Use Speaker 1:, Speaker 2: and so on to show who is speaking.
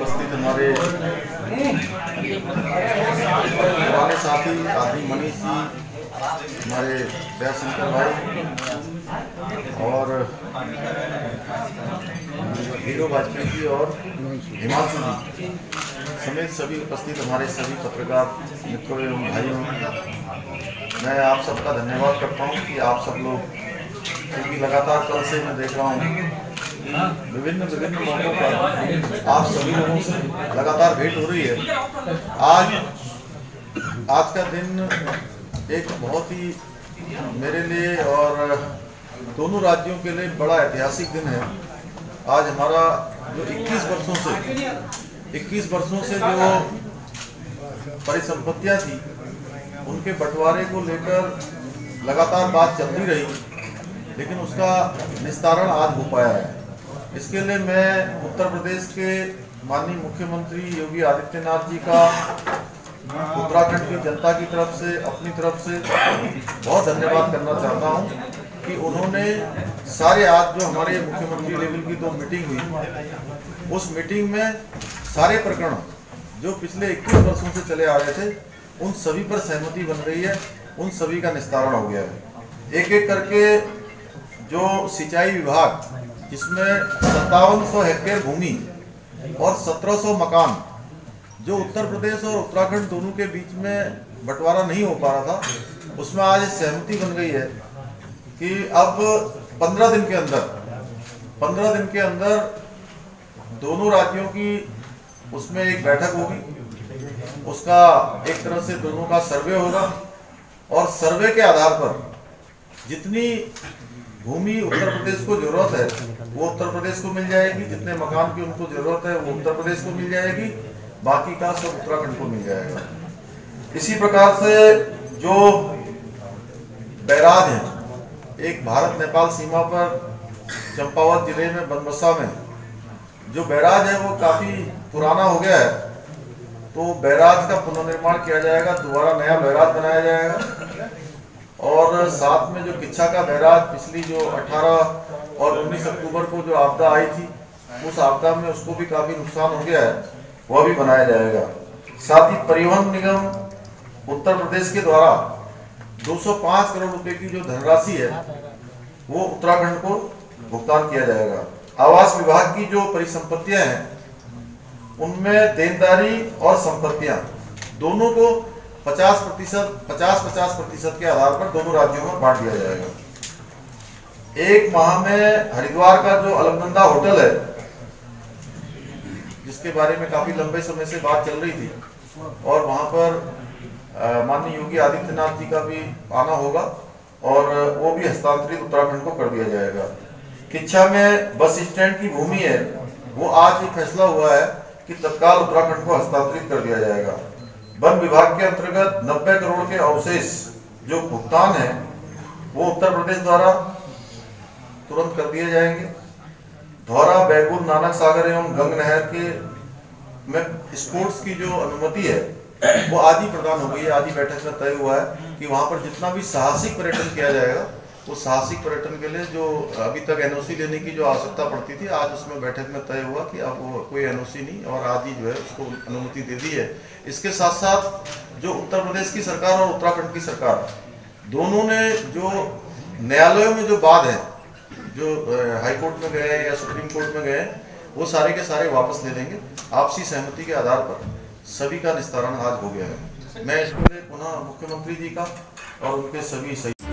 Speaker 1: उपस्थित हमारे पुराने साथी आदि मनीष जी, हमारे दयाशंकर भाई और हीरो वाजपेयी जी और हिमांशु जी समेत सभी उपस्थित हमारे सभी पत्रकार मित्रों एवं भाइयों, मैं आप सबका धन्यवाद करता हूँ कि आप सब लोग क्योंकि लगातार कल से मैं देख रहा हूँ। विभिन्न विभिन्न मौकों पर आप सभी लोगों से लगातार भेंट हो रही है। आज आज का दिन एक बहुत ही मेरे लिए और दोनों राज्यों के लिए बड़ा ऐतिहासिक दिन है। आज हमारा जो 21 वर्षों से 21 वर्षों से जो परिसंपत्तियाँ थी, उनके बंटवारे को लेकर लगातार बात चलती रही, लेकिन उसका निस्तारण आज हो पाया है। इसके लिए मैं उत्तर प्रदेश के माननीय मुख्यमंत्री योगी आदित्यनाथ जी का उत्तराखंड की जनता की तरफ़ से, अपनी तरफ़ से बहुत धन्यवाद करना चाहता हूँ कि उन्होंने सारे आज जो हमारे मुख्यमंत्री लेवल की दो मीटिंग हुई, उस मीटिंग में सारे प्रकरण जो पिछले 21 वर्षों से चले आ रहे थे, उन सभी पर सहमति बन रही है, उन सभी का निस्तारण हो गया है। एक एक करके जो सिंचाई विभाग जिसमें सत्तावन हेक्टेयर भूमि और 1700 मकान, जो उत्तर प्रदेश और उत्तराखंड दोनों के बीच में बंटवारा नहीं हो पा रहा था, उसमें आज सहमति बन गई है कि अब 15 दिन के अंदर 15 दिन के अंदर दोनों राज्यों की उसमें एक बैठक होगी। उसका एक तरह से दोनों का सर्वे होगा और सर्वे के आधार पर जितनी भूमि उत्तर प्रदेश को ज़रूरत है, वो उत्तर प्रदेश को मिल जाएगी। जितने मकान की उनको ज़रूरत है, वो उत्तर प्रदेश को मिल जाएगी। बाकी का सब उत्तराखंड को मिल जाएगा। इसी प्रकार से जो बैराज है, एक भारत नेपाल सीमा पर चंपावत ज़िले में, बनबसा में, जो बैराज है, वो काफ़ी पुराना हो गया है। तो बैराज का पुनर्निर्माण किया जाएगा, दोबारा नया बैराज बनाया जाएगा। और साथ में जो किच्छा का बैराज पिछली जो 18 और 19 अक्टूबर को जो आपदा आई थी, उस आपदा में उसको भी काफ़ी नुकसान हो गया है, वह भी बनाया जाएगा। साथ ही परिवहन निगम उत्तर प्रदेश के द्वारा 205 करोड़ रुपए की जो धनराशि है, वो उत्तराखंड को भुगतान किया जाएगा। आवास विभाग की जो परिसंपत्तियाँ हैं, उनमें देनदारी और संपत्तियाँ, दोनों को 50 प्रतिशत 50 50 प्रतिशत के आधार पर दोनों राज्यों में बांट दिया जाएगा। एक माह में हरिद्वार का जो अलकनंदा होटल है, जिसके बारे में काफ़ी लंबे समय से बात चल रही थी, और वहाँ पर माननीय योगी आदित्यनाथ जी का भी आना होगा, और वो भी हस्तांतरित उत्तराखंड को कर दिया जाएगा। किच्छा में बस स्टैंड की भूमि है, वो आज ही फैसला हुआ है कि तत्काल उत्तराखंड को हस्तांतरित कर दिया जाएगा। वन विभाग के अंतर्गत 90 करोड़ के अवशेष जो भुगतान है, वो उत्तर प्रदेश द्वारा तुरंत कर दिए जाएँगे। धौरा बैकुल नानक सागर एवं गंग नहर के में स्पोर्ट्स की जो अनुमति है, वो आदि प्रदान हो गई है। आदि बैठक में तय हुआ है कि वहाँ पर जितना भी साहसिक पर्यटन किया जाएगा वो साहसिक पर्यटन के लिए जो अभी तक एनओसी लेने की जो आवश्यकता पड़ती थी, आज उसमें बैठक में तय हुआ कि अब कोई एनओसी नहीं और आज ही जो है उसको अनुमति दे दी है। इसके साथ साथ जो उत्तर प्रदेश की सरकार और उत्तराखंड की सरकार, दोनों ने जो न्यायालयों में जो बात है, जो हाई कोर्ट में गए या सुप्रीम कोर्ट में गए, वो सारे के सारे वापस ले लेंगे, आपसी सहमति के आधार पर। सभी का निस्तारण आज हो गया है। मैं इसके लिए पुनः मुख्यमंत्री जी का और उनके सभी सही